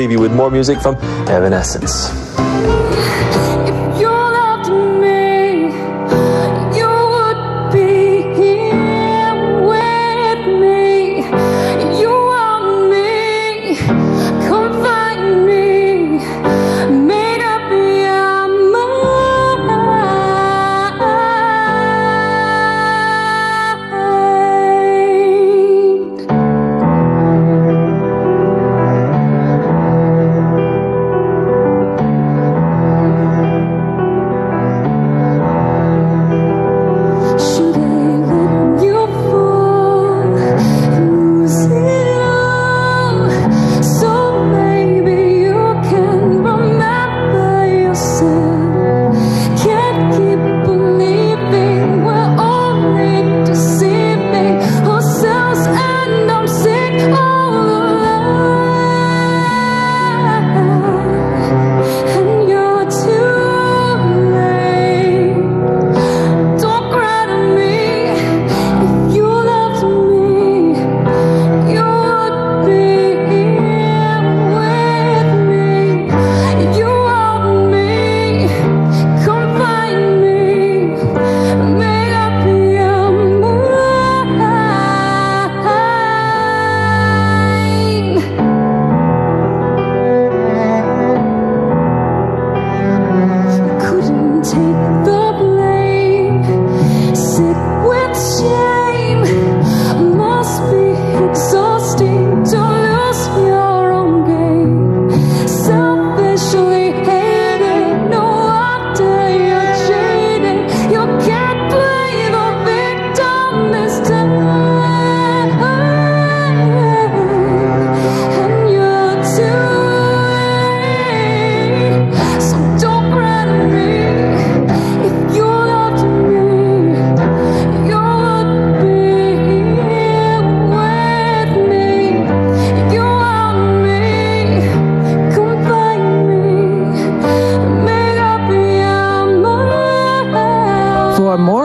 leave you with more music from Evanescence.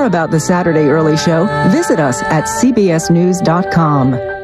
about the Saturday Early Show, visit us at cbsnews.com.